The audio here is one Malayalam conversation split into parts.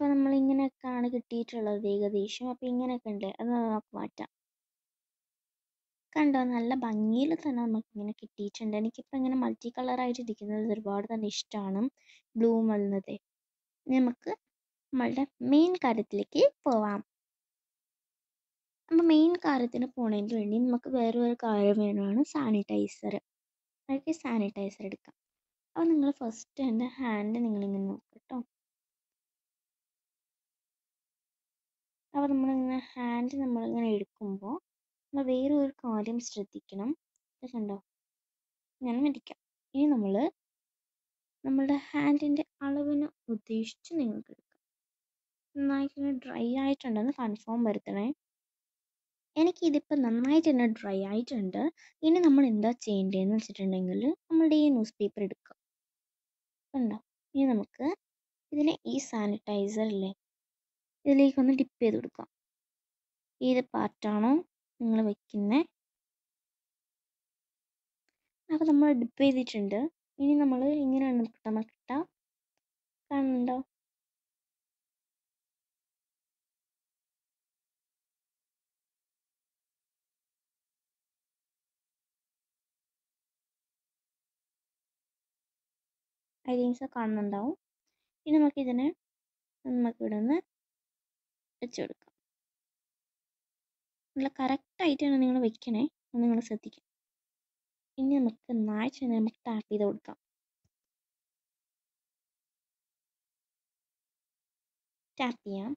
അപ്പോൾ നമ്മളിങ്ങനെയൊക്കെയാണ് കിട്ടിയിട്ടുള്ളത് ഏകദേശം. അപ്പോൾ ഇങ്ങനെയൊക്കെ ഉണ്ട് അത് നമുക്ക് മാറ്റാം. കണ്ടോ? നല്ല ഭംഗിയിൽ തന്നെ നമുക്ക് ഇങ്ങനെ കിട്ടിയിട്ടുണ്ട്. എനിക്കിപ്പോൾ ഇങ്ങനെ മൾട്ടി കളറായിട്ട് ഇരിക്കുന്നത് ഒരുപാട് തന്നെ ഇഷ്ടമാണ്. ബ്ലൂ വരുന്നത് നമുക്ക് നമ്മളുടെ മെയിൻ കാര്യത്തിലേക്ക് പോവാം. അപ്പോൾ മെയിൻ കാര്യത്തിന് പോണതിന് വേണ്ടി നമുക്ക് വേറെ ഒരു കാര്യം വേണമാണ് സാനിറ്റൈസർ നമുക്ക് സാനിറ്റൈസർ എടുക്കാം അപ്പോൾ നിങ്ങൾ ഫസ്റ്റ് എന്റെ ഹാൻഡ് നിങ്ങളിങ്ങനെ നോക്കുക കേട്ടോ അപ്പോൾ നമ്മളിങ്ങനെ ഹാൻഡ് നമ്മളിങ്ങനെ എടുക്കുമ്പോൾ നമ്മൾ വേറെ ഒരു കാര്യം ശ്രദ്ധിക്കണം. കണ്ടോ? ഞാൻ മരിക്കാം ഇനി നമ്മൾ നമ്മളുടെ ഹാൻഡിന്റെ അളവിന് ഉദ്ദേശിച്ച് നിങ്ങൾക്ക് എടുക്കാം. നന്നായിട്ട് ഡ്രൈ ആയിട്ടുണ്ടെന്ന് കൺഫേം വരുത്തണേ. എനിക്കിതിപ്പോൾ നന്നായിട്ട് തന്നെ ഡ്രൈ ആയിട്ടുണ്ട്. ഇനി നമ്മൾ എന്താ ചെയ്യേണ്ടതെന്ന് വെച്ചിട്ടുണ്ടെങ്കിൽ നമ്മളുടെ ഈ ന്യൂസ് പേപ്പർ എടുക്കുക കണ്ടോ? ഇനി നമുക്ക് ഇതിനെ ഈ സാനിറ്റൈസർ ഇല്ലേ ഇതിലേക്കൊന്ന് ഡിപ്പ് ചെയ്ത് കൊടുക്കാം. ഏത് പാർട്ടാണോ നിങ്ങൾ വെക്കുന്നത് അപ്പോൾ നമ്മൾ ഡിപ്പ് ചെയ്തിട്ടുണ്ട്. ഇനി നമ്മൾ ഇങ്ങനെയാണ് നമ്മൾ കിട്ടുക കാണുന്നുണ്ടോ? ഐഡിയൻസ് കാണുന്നുണ്ടാവും. ഇനി നമുക്ക് ഇതിനെ നമുക്ക് ഇവിടെ നിന്ന് വെച്ച് കൊടുക്കാം. നല്ല കറക്റ്റായിട്ടാണ് നിങ്ങൾ വെക്കണേ. അത് നിങ്ങൾ ശ്രദ്ധിക്കണം. ഇനി നമുക്ക് നാഴ്ച തന്നെ നമുക്ക് ടാപ്പ് ചെയ്ത് കൊടുക്കാം. ടാപ്പ് ചെയ്യാം.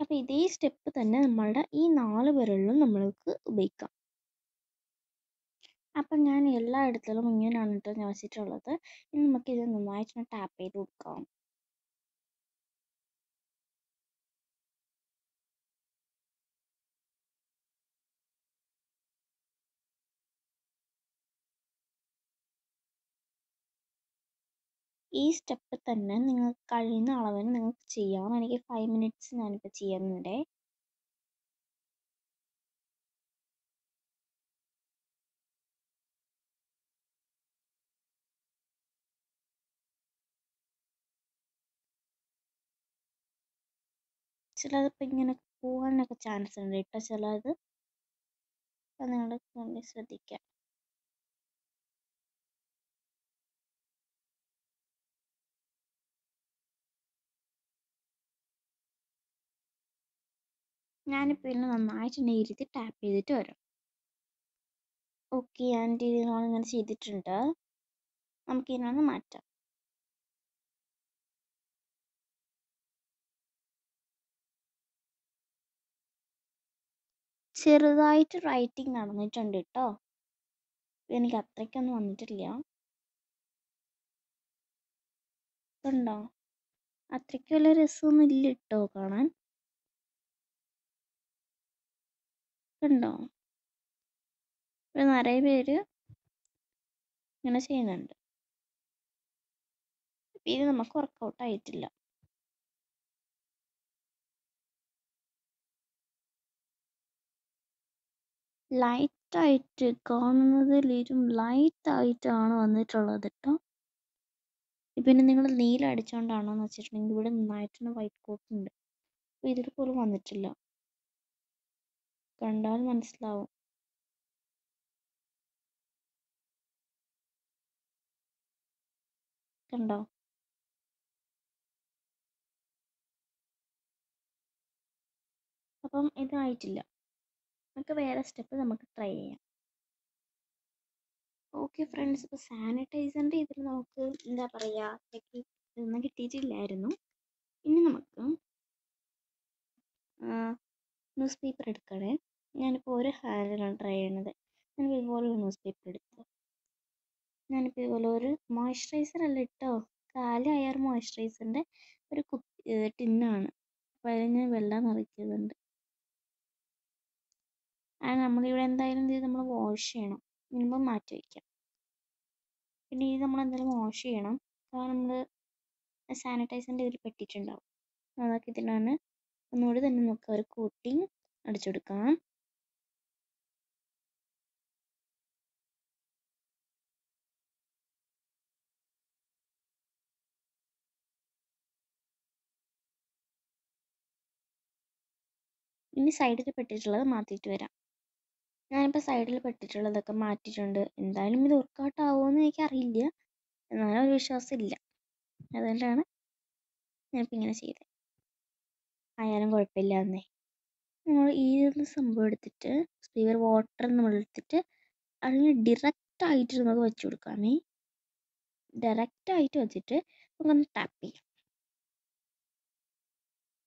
അപ്പോൾ ഇതേ സ്റ്റെപ്പ് തന്നെ നമ്മളുടെ ഈ നാല് വിരലിലും നമ്മൾക്ക് ഉപയോഗിക്കാം. അപ്പം ഞാൻ എല്ലായിടത്തിലും ഇങ്ങനെയാണ് കേട്ടോ ഞാൻ വെച്ചിട്ടുള്ളത്. ഇനി നമുക്ക് ഇത് നന്നായിട്ട് ടാപ്പ് ചെയ്ത് കൊടുക്കാം. ഈ സ്റ്റെപ്പ് തന്നെ നിങ്ങൾ കഴിയുന്ന അളവിന് നിങ്ങൾക്ക് ചെയ്യാം. എനിക്ക് ഫൈവ് മിനിറ്റ്സ് ഞാനിപ്പോൾ ചെയ്യുന്നുണ്ട്. ചിലതിപ്പോൾ ഇങ്ങനെ പോകാനൊക്കെ ചാൻസ് ഉണ്ട് കേട്ടോ. ചിലത് അപ്പം നിങ്ങൾ ശ്രദ്ധിക്കുക ഞാനിപ്പോൾ ഇതിനെ നന്നായിട്ട് ഇരുത്തി ടാപ്പ് ചെയ്തിട്ട് വരാം. ഓക്കെ ആന്റി ഇങ്ങനെ ചെയ്തിട്ടുണ്ട്. നമുക്ക് ഇതിനൊന്ന് മാറ്റാം. ചെറുതായിട്ട് റൈറ്റിംഗ് നടന്നിട്ടുണ്ട് കേട്ടോ എനിക്ക് അത്രയ്ക്കൊന്നും വന്നിട്ടില്ല. കണ്ടോ? അത്രയ്ക്ക് വലിയ രസമൊന്നും ഇല്ല കേട്ടോ കാണാൻ. കണ്ടോ ഇവിടെ നിറയെ പേര് ഇങ്ങനെ ചെയ്യുന്നുണ്ട്. ഇത് നമുക്ക് വർക്കൗട്ട് ആയിട്ടില്ല. ലൈറ്റായിട്ട് കാണുന്നതിലും ലൈറ്റായിട്ടാണ് വന്നിട്ടുള്ളത് കേട്ടോ പിന്നെ നിങ്ങൾ നീല അടിച്ചുകൊണ്ടാണോ എന്ന് വെച്ചിട്ടുണ്ടെങ്കിൽ ഇവിടെ നന്നായിട്ട് വൈറ്റ് കോട്ട് ഉണ്ട്. അപ്പോൾ ഇതിൽ പോലും വന്നിട്ടില്ല. കണ്ടാൽ മനസ്സിലാവും. കണ്ടോ? അപ്പം ഇതായിട്ടില്ല. നമുക്ക് വേറെ സ്റ്റെപ്പ് നമുക്ക് ട്രൈ ചെയ്യാം. ഓക്കെ ഫ്രണ്ട്സ് ഇപ്പോൾ സാനിറ്റൈസറിന്റെ ഇതിൽ നമുക്ക് എന്താ പറയുക ഒന്നും കിട്ടിയിട്ടില്ലായിരുന്നു. ഇനി നമുക്ക് ന്യൂസ് പേപ്പർ എടുക്കണേ. ഞാനിപ്പോൾ ഒരു ഹാൻഡിലാണ് ട്രൈ ചെയ്യണത്. ഞാൻ ഇതുപോലെ ഒരു ന്യൂസ് പേപ്പർ എടുത്തു. ഞാനിപ്പോൾ ഇതുപോലെ ഒരു മോയ്സ്ചറൈസർ അല്ല കേട്ടോ കാലി ഒരു മോയ്സ്ചറൈസറിന്റെ ഒരു കുപ്പി ടിന്നാണ് അപ്പോൾ അതിൽ ഞാൻ വെള്ളം നിറയ്ക്കുന്നുണ്ട്. അത് നമ്മളിവിടെ എന്തായാലും ഇത് നമ്മൾ വാഷ് ചെയ്യണം. മിനിമം മാറ്റി വയ്ക്കാം പിന്നെ ഇത് നമ്മൾ എന്തായാലും വാഷ് ചെയ്യണം. കാരണം നമ്മൾ സാനിറ്റൈസറിന്റെ ഇതിൽ പെട്ടിട്ടുണ്ടാവും. അതൊക്കെ ഇതിലാണ് ഒന്നുകൂടി തന്നെ നമുക്ക് ഒരു കോട്ടിങ് അടിച്ചു കൊടുക്കാം ഇനി സൈഡിൽ പെട്ടിട്ടുള്ളത് മാറ്റിയിട്ട് വരാം. ഞാനിപ്പോൾ സൈഡിൽ പെട്ടിട്ടുള്ളതൊക്കെ മാറ്റിയിട്ടുണ്ട്. എന്തായാലും ഇത് വർക്കൗട്ട് ആവുമെന്ന് എനിക്കറിയില്ല. എന്നാലും ഒരു വിശ്വാസമില്ല. അതുകൊണ്ടാണ് ഞാനിപ്പോൾ ഇങ്ങനെ ചെയ്തത് ആയാലും കുഴപ്പമില്ല എന്നേ നമ്മൾ ഈ ഒരു സംഭവം എടുത്തിട്ട് സ്പീവർ വാട്ടർ നമ്മൾ എടുത്തിട്ട് അതിന് ഡിറക്റ്റ് ആയിട്ട് നമുക്ക് വെച്ച് കൊടുക്കാമേ. ഡയറക്റ്റ് ആയിട്ട് വെച്ചിട്ട് നമുക്കൊന്ന് ടാപ്പ് ചെയ്യാം.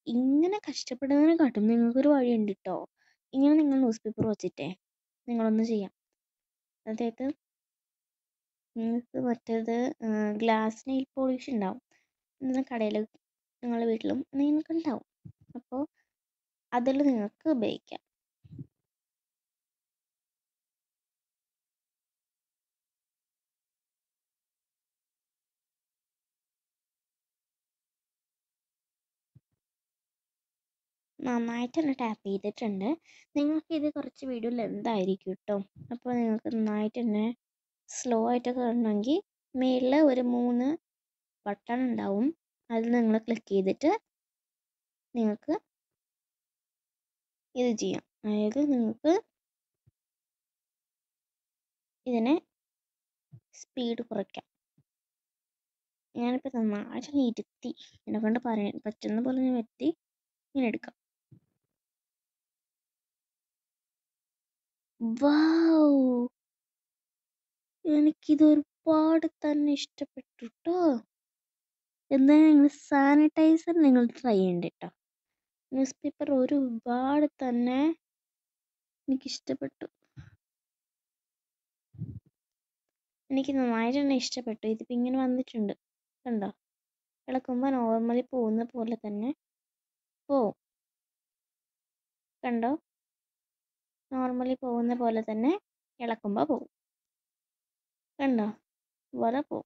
ഇങ്ങനെ കഷ്ടപ്പെടുന്നതിനെക്കാട്ടും നിങ്ങൾക്കൊരു വഴിയുണ്ട് കേട്ടോ ഇങ്ങനെ നിങ്ങൾ ന്യൂസ് പേപ്പർ വച്ചിട്ടേ നിങ്ങളൊന്ന് ചെയ്യാം. അതായത് നിങ്ങൾക്ക് മറ്റേത് ഗ്ലാസ് നെയിൽ പോളിഷ് ഉണ്ടാവും. എന്നാൽ കടയിൽ നിങ്ങളുടെ വീട്ടിലും നിങ്ങൾക്ക് ഉണ്ടാവും അപ്പോൾ അതിൽ നിങ്ങൾക്ക് ഉപയോഗിക്കാം. നന്നായിട്ട് തന്നെ ടാപ്പ് ചെയ്തിട്ടുണ്ട്. നിങ്ങൾക്ക് ഇത് കുറച്ച് വീഡിയോ ലെന്തായിരിക്കും കേട്ടോ അപ്പോൾ നിങ്ങൾക്ക് നന്നായിട്ട് തന്നെ സ്ലോ ആയിട്ട് കാണണമെങ്കിൽ മേളിൽ ഒരു മൂന്ന് ബട്ടൺ ഉണ്ടാവും. അതിൽ നിങ്ങൾ ക്ലിക്ക് ചെയ്തിട്ട് നിങ്ങൾക്ക് ഇത് ചെയ്യാം. അതായത് നിങ്ങൾക്ക് ഇതിനെ സ്പീഡ് കുറയ്ക്കാം. ഞാനിപ്പോൾ നന്നായിട്ട് ഇരുത്തി എന്നെ കൊണ്ട് പറയാൻ പറ്റുന്ന പോലെ ഞാൻ വരുത്തി. ഇങ്ങനെ എടുക്കാം. വൗ. എനിക്കിത് ഒരുപാട് തന്നെ ഇഷ്ടപ്പെട്ടു കേട്ടോ എന്തായാലും നിങ്ങൾ സാനിറ്റൈസർ നിങ്ങൾ ട്രൈ ചെയ്യണ്ട കേട്ടോ ന്യൂസ് പേപ്പർ ഒരുപാട് തന്നെ എനിക്കിഷ്ടപ്പെട്ടു. എനിക്ക് നന്നായിട്ട് തന്നെ ഇഷ്ടപ്പെട്ടു. ഇതിപ്പോൾ ഇങ്ങനെ വന്നിട്ടുണ്ട്. കണ്ടോ? ഇളക്കുമ്പോൾ നോർമലി പോകുന്ന പോലെ തന്നെ പോവും. കണ്ടോ? നോർമലി പോകുന്ന പോലെ തന്നെ ഇളക്കുമ്പോൾ പോകും കണ്ടോ? ഇതുപോലെ പോവും.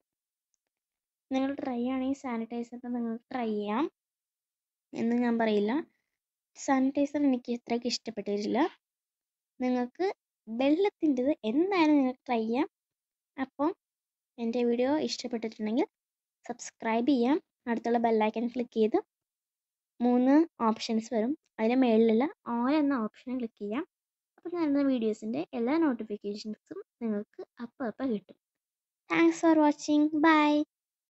നിങ്ങൾ ട്രൈ ആണെങ്കിൽ സാനിറ്റൈസർ നിങ്ങൾ ട്രൈ ചെയ്യാം. എന്ന് ഞാൻ പറയില്ല. സാനിറ്റൈസർ എനിക്ക് ഇത്രയ്ക്ക് ഇഷ്ടപ്പെട്ടിട്ടില്ല. നിങ്ങൾക്ക് വെള്ളത്തിന്റെത് എന്തായാലും നിങ്ങൾക്ക് ട്രൈ ചെയ്യാം. അപ്പം എന്റെ വീഡിയോ ഇഷ്ടപ്പെട്ടിട്ടുണ്ടെങ്കിൽ സബ്സ്ക്രൈബ് ചെയ്യാം. അടുത്തുള്ള ബെല്ലൈക്കൺ ക്ലിക്ക് ചെയ്ത് മൂന്ന് ഓപ്ഷൻസ് വരും. അതിന് മേളിലുള്ള ഓൾ എന്ന ഓപ്ഷൻ ക്ലിക്ക് ചെയ്യാം. അപ്പോൾ ഞാനിടുന്ന വീഡിയോസിന്റെ എല്ലാ നോട്ടിഫിക്കേഷൻസും നിങ്ങൾക്ക് അപ്പം അപ്പം കിട്ടും. Thanks for watching bye